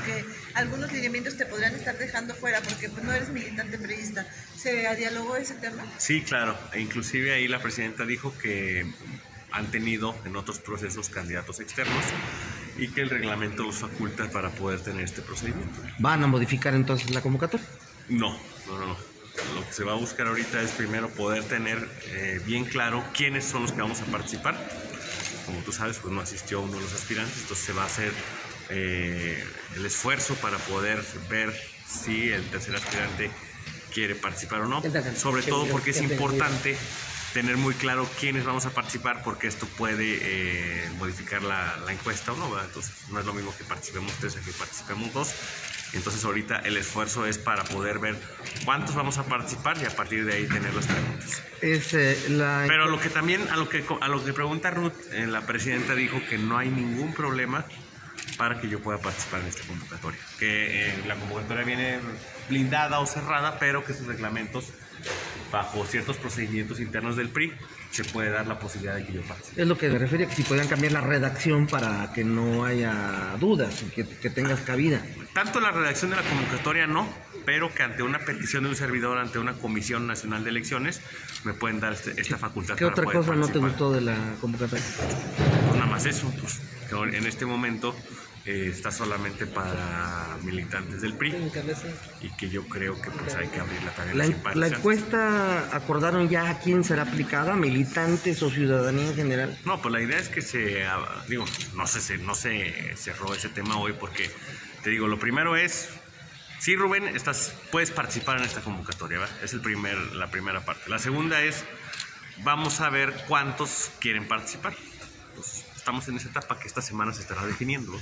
porque algunos lineamientos te podrían estar dejando fuera porque pues, no eres militante periodista. ¿Se dialogó ese tema? Sí, claro. E inclusive ahí la presidenta dijo que han tenido en otros procesos candidatos externos y que el reglamento los faculta para poder tener este procedimiento. ¿Van a modificar entonces la convocatoria? No, no, no, no. Lo que se va a buscar ahorita es primero poder tener eh, bien claro quiénes son los que vamos a participar. Como tú sabes, pues no asistió uno de los aspirantes, entonces se va a hacer eh, el esfuerzo para poder ver si el tercer aspirante quiere participar o no. Sobre todo porque es importante tener muy claro quiénes vamos a participar porque esto puede eh, modificar la, la, encuesta o no, ¿verdad? Entonces no es lo mismo que participemos tres a que participemos dos. Entonces ahorita el esfuerzo es para poder ver cuántos vamos a participar y a partir de ahí tener las preguntas. Es, eh, la... Pero lo que también, a lo que, a lo que pregunta Ruth, eh, la presidenta dijo que no hay ningún problema para que yo pueda participar en esta convocatoria. Que eh, la convocatoria viene blindada o cerrada, pero que sus reglamentos bajo ciertos procedimientos internos del PRI se puede dar la posibilidad de que yo participe. Es lo que me refiere, que si podían cambiar la redacción para que no haya dudas, que, que tengas cabida. Tanto la redacción de la convocatoria no, pero que ante una petición de un servidor, ante una Comisión Nacional de Elecciones, me pueden dar este, esta facultad. ¿Qué otra cosa no te gustó de la convocatoria? Pues nada más eso, pues, que en este momento eh, está solamente para militantes del PRI y que yo creo que pues hay que abrirla también la, la encuesta acordaron ya a quién será aplicada militantes o ciudadanía en general no pues la idea es que se digo no se no se cerró ese tema hoy porque te digo lo primero es sí Rubén estás puedes participar en esta convocatoria ¿verdad? es el primer la primera parte. La segunda es vamos a ver cuántos quieren participar. Pues, estamos en esa etapa que esta semana se estará definiendo